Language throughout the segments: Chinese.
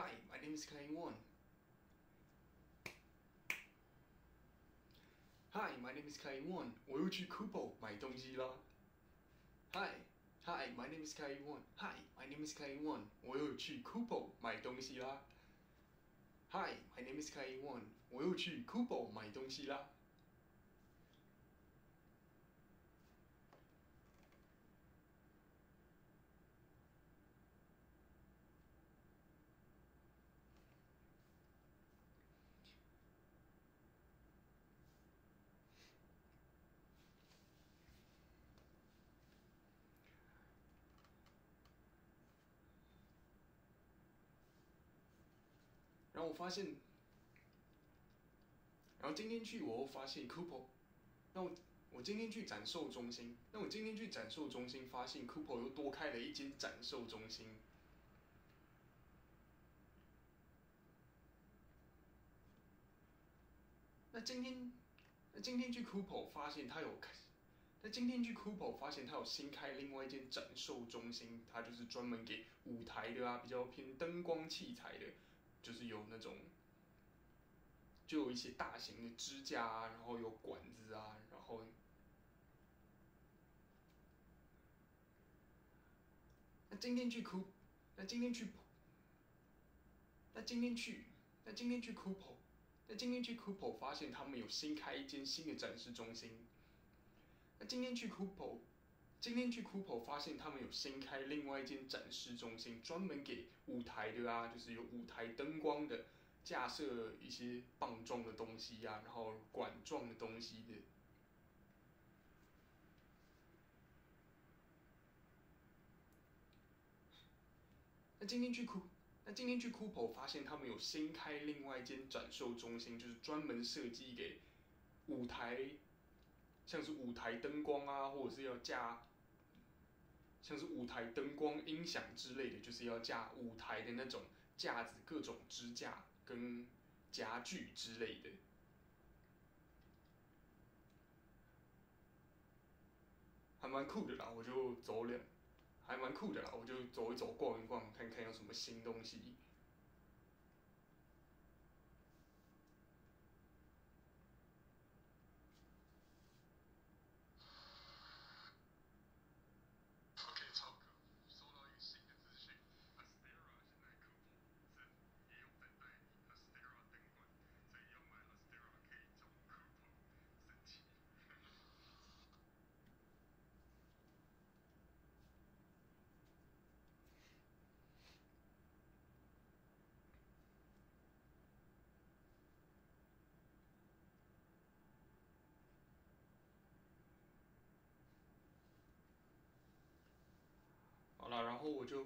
Hi, my name is Clay One. Hi, my name is Clay One. 我又去 Coupon 买东西啦。Hi, Hi, my name is Clay One. Hi, my name is Clay One. 我又去 Coupon 买东西啦。Hi, my name is Clay One. 我又去 Coupon 买东西啦。 然后我发现，然后今天去我又发现 Couple，那我我今天去展售中心，那我今天去展售中心发现 Couple 又多开了一间展售中心。那今天，那今天去 Couple 发现他有开，那今天去 Couple 发现他有新开另外一间展售中心，他就是专门给舞台的啊，比较偏灯光器材的。就是有那种，就有一些大型的支架啊，然后有管子啊，然后，那今天去酷那今天去，那今天去，那今天去 Coop，那今天去 Coop 发现他们有新开一间新的展示中心，那今天去 Coop。今天去 Couple 发现他们有新开另外一间展示中心，专门给舞台的啊，就是有舞台灯光的，架设一些棒状的东西呀，然后管状的东西的。那今天去 Cou，那今天去 Couple 发现他们有新开另外一间展售中心，就是专门设计给舞台，像是舞台灯光啊，或者是要架。像是舞台灯光、音响之类的，就是要架舞台的那种架子、各种支架跟家具之类的，还蛮酷的啦。我就走两，还蛮酷的啦。我就走一走、逛一逛，看看有什么新东西。好了，然后我就，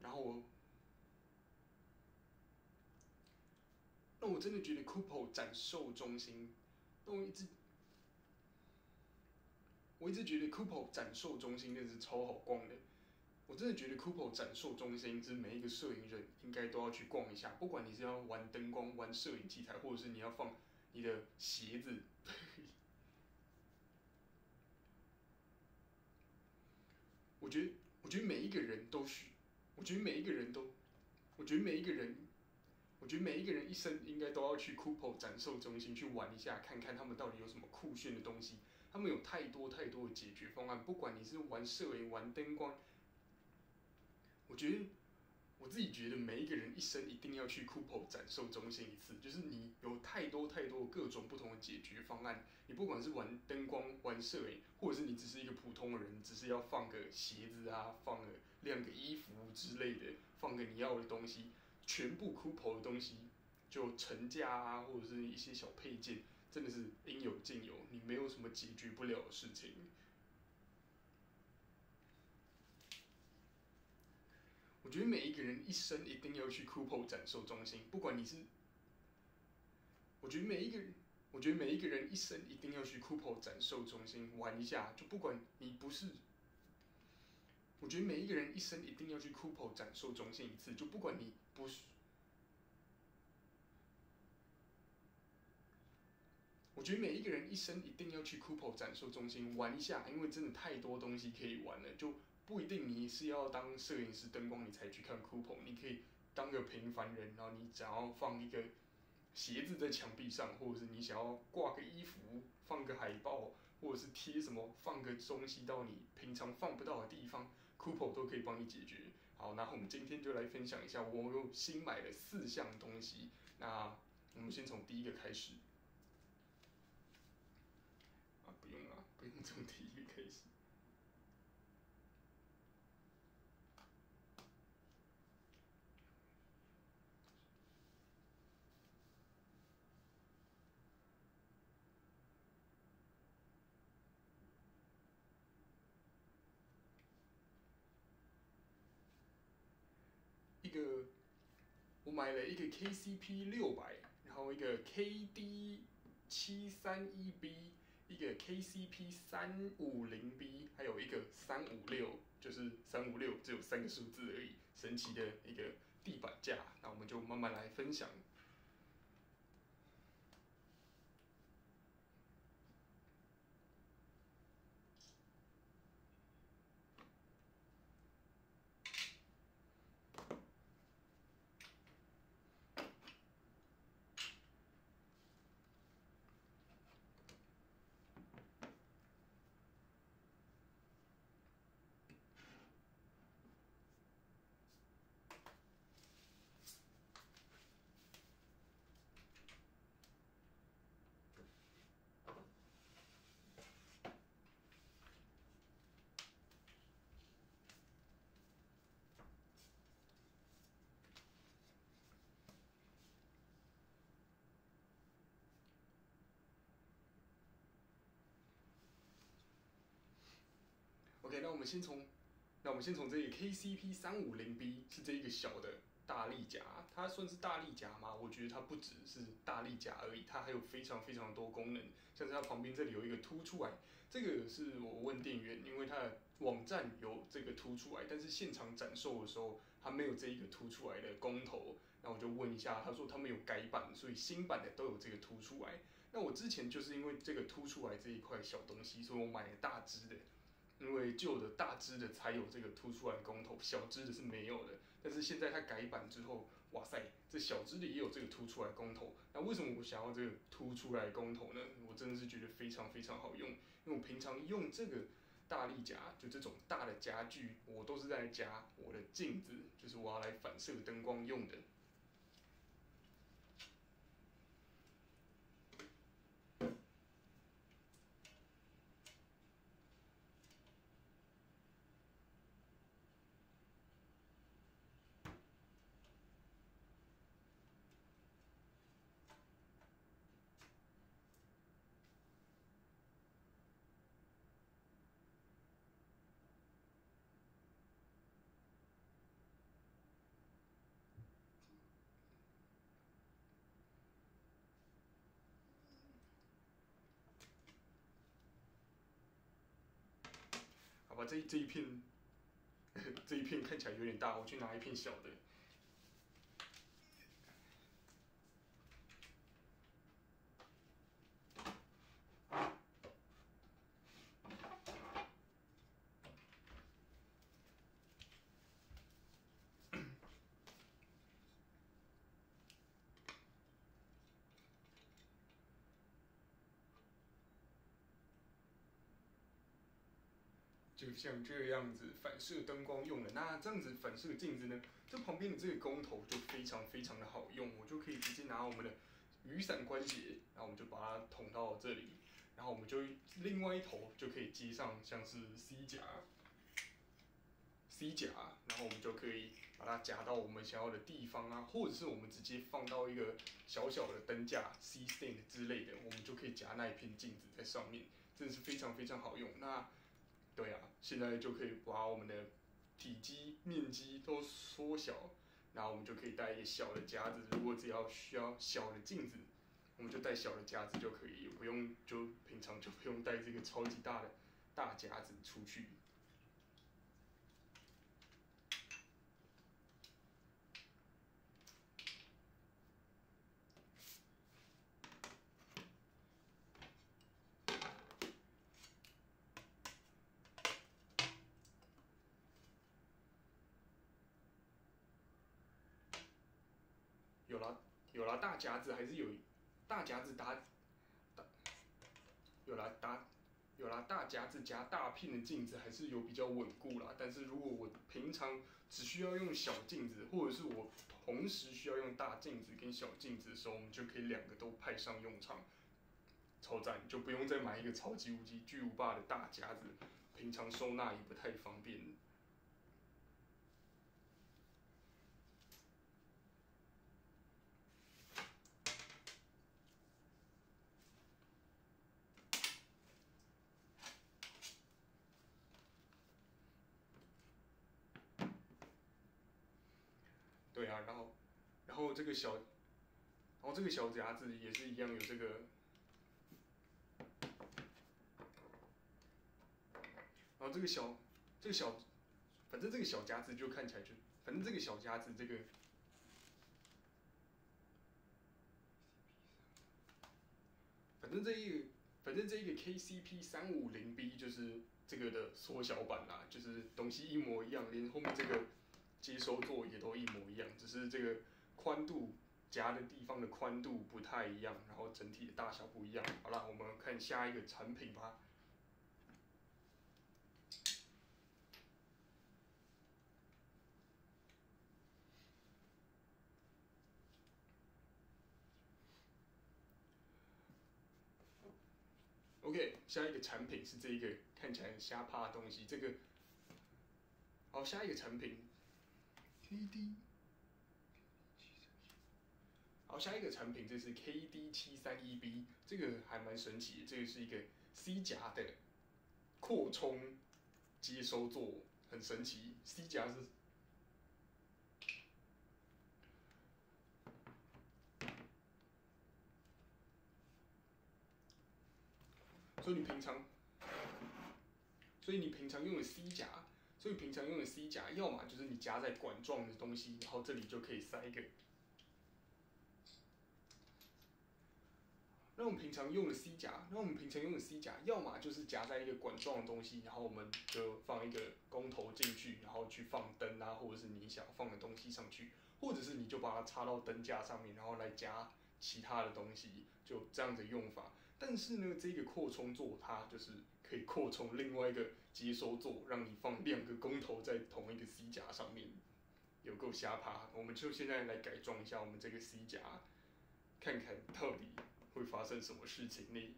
然后我，那我真的觉得 Couple 展售中心，那我一直，我一直觉得 Couple 展售中心那是超好逛的。我真的觉得 Couple 展售中心是每一个摄影人应该都要去逛一下，不管你是要玩灯光、玩摄影器材，或者是你要放你的鞋子。我觉得，我觉得每一个人都需，我觉得每一个人都，我觉得每一个人，我觉得每一个人一生应该都要去 Couple 展售中心去玩一下，看看他们到底有什么酷炫的东西。他们有太多太多的解决方案，不管你是玩摄影、玩灯光，我觉得。我自己觉得每一个人一生一定要去 Couple 展售中心一次，就是你有太多太多各种不同的解决方案。你不管是玩灯光、玩摄影，或者是你只是一个普通的人，只是要放个鞋子啊、放个晾个衣服之类的，放个你要的东西，全部 Couple 的东西就成架啊，或者是一些小配件，真的是应有尽有，你没有什么解决不了的事情。我觉得每一个人一生一定要去酷跑展售中心，不管你是，我觉得每一个人，我觉得每一个人一生一定要去酷跑展售中心玩一下，就不管你不是，我觉得每一个人一生一定要去酷跑展售中心一次，就不管你不是，我觉得每一个人一生一定要去 Couple 展售中心玩一下，因为真的太多东西可以玩了，就。不一定你是要当摄影师、灯光你才去看酷棚，你可以当个平凡人，然后你只要放一个鞋子在墙壁上，或者是你想要挂个衣服、放个海报，或者是贴什么放个东西到你平常放不到的地方，酷棚都可以帮你解决。好，那我们今天就来分享一下我又新买了四项东西。那我们先从第一个开始。啊，不用从第一个开始。一个，我买了一个 KCP 六百，然后一个 KD 七三一 B，一个 KCP 三五零 B，还有一个三五六，就是三五六只有三个数字而已，神奇的一个地板价。那我们就慢慢来分享。那我们先从，那我们先从这个 KCP 三五零 B 是这一个小的大力夹，它算是大力夹吗？我觉得它不只是大力夹而已，它还有非常非常多功能，像是它旁边这里有一个凸出来，这个是我问店员，因为它的网站有这个凸出来，但是现场展售的时候它没有这一个凸出来的公头，那我就问一下，他说他们有改版，所以新版的都有这个凸出来。那我之前就是因为这个凸出来这一块小东西，所以我买了大只的。因为旧的大只的才有这个凸出来的公头，小只的是没有的。但是现在它改版之后，哇塞，这小只的也有这个凸出来公头。那为什么我想要这个凸出来公头呢？我真的是觉得非常非常好用，因为我平常用这个大力夹，就这种大的夹具，我都是在夹我的镜子，就是我要来反射灯光用的。这这一片，这一片看起来有点大，我去拿一片小的。就像这样子反射灯光用的，那这样子反射镜子呢？这旁边的这个工头就非常非常的好用，我就可以直接拿我们的雨伞关节，然后我们就把它捅到这里，然后我们就另外一头就可以接上像是 C 夹，C 夹，然后我们就可以把它夹到我们想要的地方啊，或者是我们直接放到一个小小的灯架 C stand 之类的，我们就可以夹那一片镜子在上面，真的是非常非常好用。那对啊，现在就可以把我们的体积面积都缩小，然后我们就可以带一个小的夹子。如果只要需要小的镜子，我们就带小的夹子就可以，不用就平常就不用带这个超级大的大夹子出去。有啦有啦，大夹子还是有大夹子搭，大有啦搭有啦大夹子夹大片的镜子还是有比较稳固啦。但是如果我平常只需要用小镜子，或者是我同时需要用大镜子跟小镜子的时候，我们就可以两个都派上用场，超赞，就不用再买一个超级无敌巨无霸的大夹子，平常收纳也不太方便。对啊，然后，然后这个小，然后这个小夹子也是一样有这个，然后这个小，这个小，反正这个小夹子就看起来就，反正这个小夹子这个，反正这一个，反正这一个 KCP 三五零 B 就是这个的缩小版啦，就是东西一模一样，连后面这个。接收座也都一模一样，只是这个宽度夹的地方的宽度不太一样，然后整体的大小不一样。好了，我们看下一个产品吧。OK，下一个产品是这一个看起来很瞎趴的东西，这个。好，下一个产品。KD，好，下一个产品这是 KD 七三一 B，这个还蛮神奇的，这个是一个 C 夹的扩充接收座，很神奇。C 夹是，所以你平常，所以你平常用的 C 夹。所以平常用的 C 夹，要么就是你夹在管状的东西，然后这里就可以塞一个。那我们平常用的 C 夹，那我们平常用的 C 夹，要么就是夹在一个管状的东西，然后我们就放一个公头进去，然后去放灯啊，或者是你想放的东西上去，或者是你就把它插到灯架上面，然后来夹其他的东西，就这样的用法。但是呢，这个扩充座它就是可以扩充另外一个接收座，让你放两个工头在同一个 C 夹上面，有够瞎趴。我们就现在来改装一下我们这个 C 夹，看看到底会发生什么事情呢？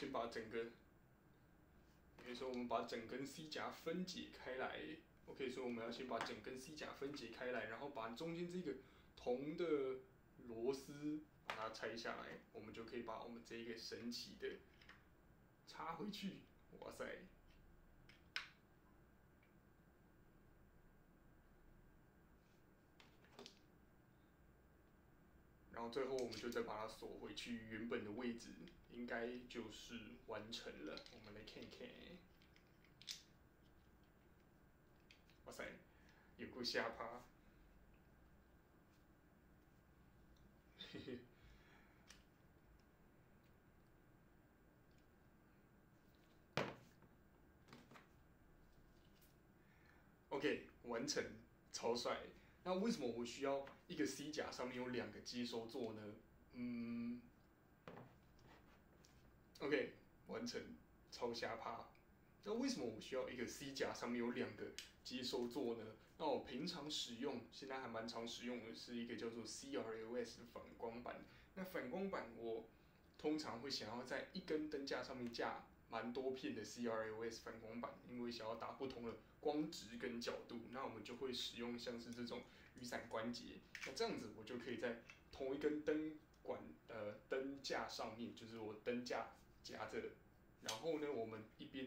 先把整个，比如说我们把整根 C 夹分解开来我可以说我们要先把整根 C 夹分解开来，然后把中间这个铜的螺丝把它拆下来，我们就可以把我们这一个神奇的插回去，哇塞！然后最后我们就再把它锁回去原本的位置，应该就是完成了。我们来看看，哇塞，有够下趴，嘿嘿。OK，完成，超帅。那为什么我需要一个 C 甲上面有两个接收座呢？嗯，OK，完成，超瞎趴。那为什么我需要一个 C 甲上面有两个接收座呢？那我平常使用，现在还蛮常使用的是一个叫做 CRUS 的反光板。那反光板我通常会想要在一根灯架上面架蛮多片的 C R O S 反光板，因为想要打不同的。光值跟角度，那我们就会使用像是这种雨伞关节，那这样子我就可以在同一根灯管呃灯架上面，就是我灯架夹着，然后呢，我们一边。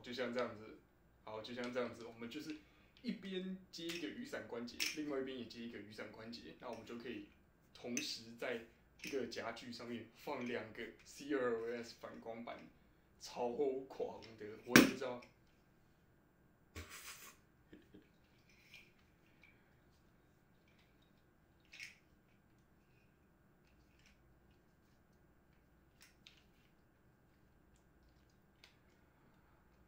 就像这样子，好，就像这样子，我们就是一边接一个雨伞关节，另外一边也接一个雨伞关节，那我们就可以同时在一个夹具上面放两个 CLS 反光板，超狂的，我也不知道。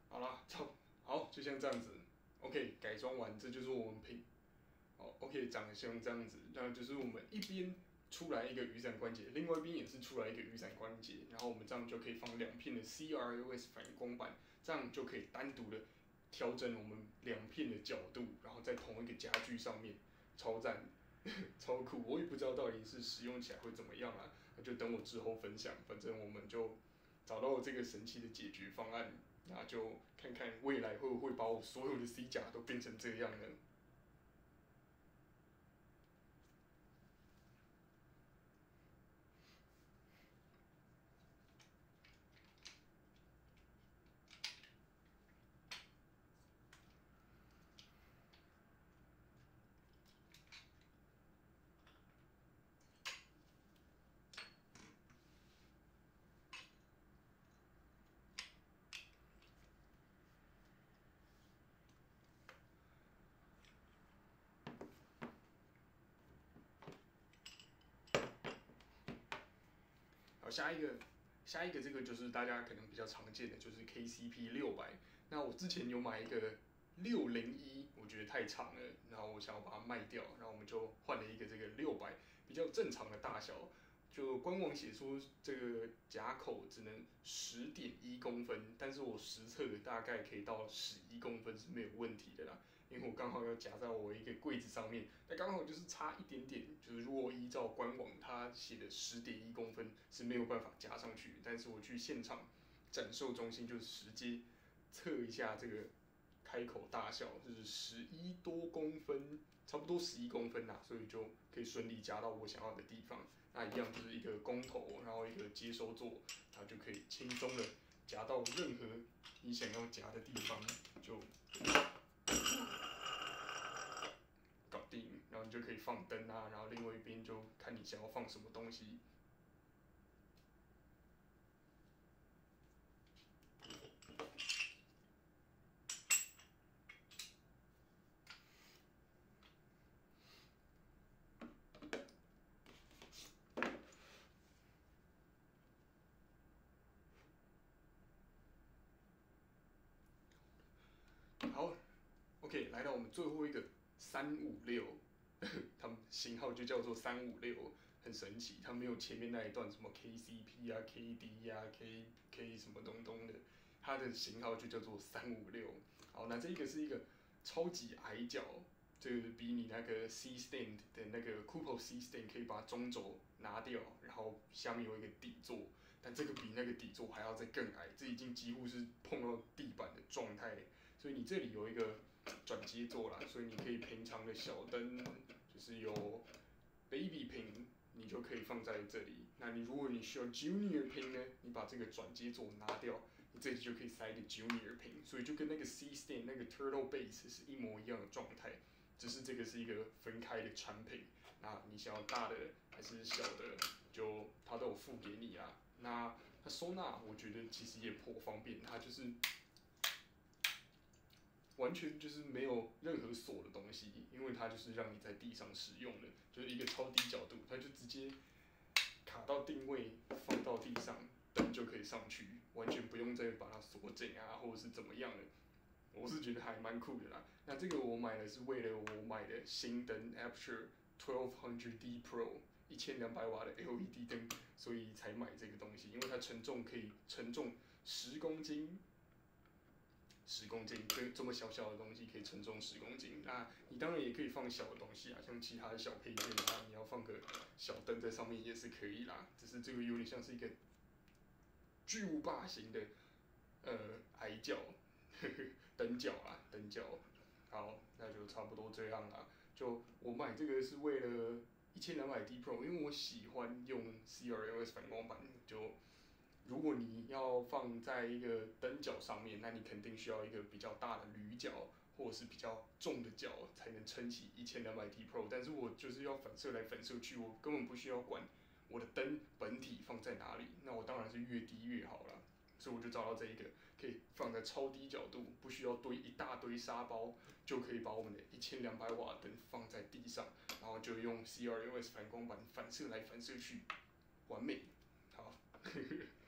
好了，超好，就像这样子，OK，改装完，这就是我们平，哦，OK，长得像这样子，那就是我们一边出来一个雨伞关节，另外一边也是出来一个雨伞关节，然后我们这样就可以放两片的 CRUS 反光板，这样就可以单独的调整我们两片的角度，然后在同一个家具上面，超赞，超酷，我也不知道到底是使用起来会怎么样啊，那就等我之后分享，反正我们就找到了这个神奇的解决方案。那就看看未来会不会把我所有的 C 甲都变成这样呢？下一个，下一个这个就是大家可能比较常见的，就是 KCP 六百。那我之前有买一个六零一，我觉得太长了，然后我想要把它卖掉，然后我们就换了一个这个六百，比较正常的大小。就官网写出这个夹口只能十点一公分，但是我实测大概可以到十一公分是没有问题的啦。因为我刚好要夹在我一个柜子上面，那刚好就是差一点点，就是如果依照官写的十点一公分是没有办法夹上去，但是我去现场展售中心就直接测一下这个开口大小，就是十一多公分，差不多十一公分呐，所以就可以顺利夹到我想要的地方。那一样就是一个弓头，然后一个接收座，它就可以轻松的夹到任何你想要夹的地方，就。搞定，然后你就可以放灯啊，然后另外一边就看你想要放什么东西。好，OK，来到我们最后一个三五六，他们型号就叫做三五六，很神奇，它没有前面那一段什么 KCP 啊、KD 呀、K K 什么东东的，它的型号就叫做三五六。好，那这个是一个超级矮脚，就是比你那个 C stand 的那个 Couple C stand 可以把中轴拿掉，然后下面有一个底座，但这个比那个底座还要再更矮，这已经几乎是碰到地板的状态。所以你这里有一个转接座啦，所以你可以平常的小灯是有 baby 屏，你就可以放在这里。那你如果你需要 junior 屏呢，你把这个转接座拿掉，你这里就可以塞一个 junior 屏。所以就跟那个 C stand 那个 turtle base 是一模一样的状态，只是这个是一个分开的产品。那你想要大的还是小的，就它都有付给你啊。那它收纳我觉得其实也颇方便，它就是。完全就是没有任何锁的东西，因为它就是让你在地上使用的，就是一个超低角度，它就直接卡到定位，放到地上，灯就可以上去，完全不用再把它锁紧啊，或者是怎么样的。我是觉得还蛮酷的啦。那这个我买的是为了我买的新灯 Aperture 1200D Pro 一千两百瓦的 LED 灯，所以才买这个东西，因为它承重可以承重十公斤。十公斤，这这么小小的东西可以承重十公斤。那你当然也可以放小的东西啊，像其他的小配件啊，你要放个小灯在上面也是可以啦。只是这个有点像是一个巨无霸型的呃矮脚灯脚啊，灯脚。好，那就差不多这样啦。就我买这个是为了一千两百 D Pro，因为我喜欢用 CRLS 反光板，就如果你要放在一个灯角上面，那你肯定需要一个比较大的铝角，或者是比较重的角，才能撑起一千两百 T Pro。但是我就是要反射来反射去，我根本不需要管我的灯本体放在哪里，那我当然是越低越好了。所以我就找到这一个，可以放在超低角度，不需要堆一大堆沙包，就可以把我们的一千两百瓦灯放在地上，然后就用 C R U S 反光板反射来反射去，完美。好。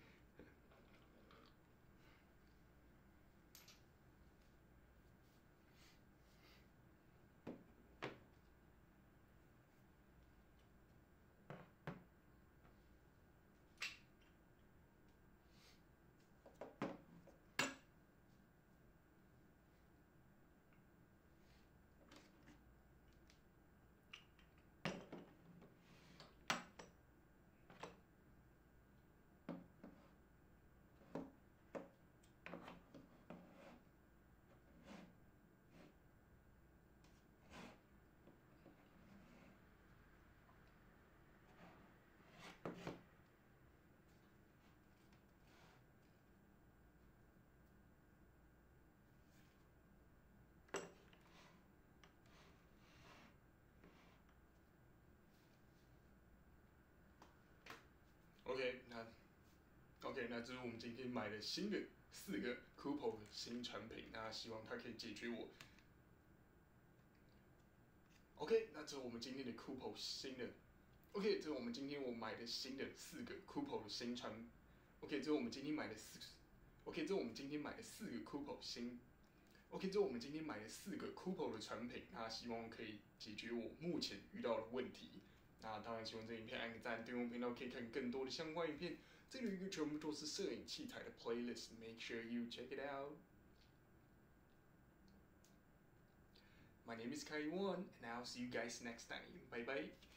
OK，那 OK，那这是我们今天买的新的四个 Couple 新产品，那希望它可以解决我。OK，那这是我们今天的 Couple 新的。OK，这是我们今天我买的新的四个 Couple 的新产。OK，这是我们今天买的四。OK，这是我们今天买的四个 Couple 新。OK，这是我们今天买的四个 Couple 的产品，那希望可以解决我目前遇到的问题。那当然，喜欢这影片按个赞，订阅频道可以看更多的相关影片。这里有一个全部都是摄影器材的 playlist，make sure you check it out。My name is Kai Yuan, and I'll see you guys next time. Bye bye.